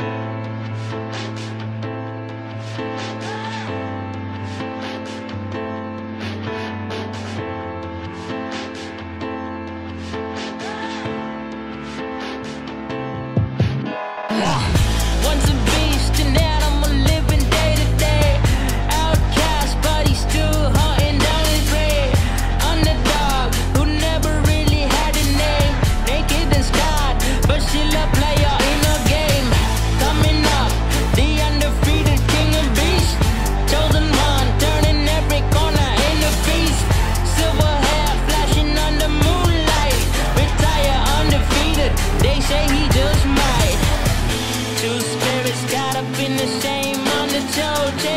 Bye. up in the same on the toe.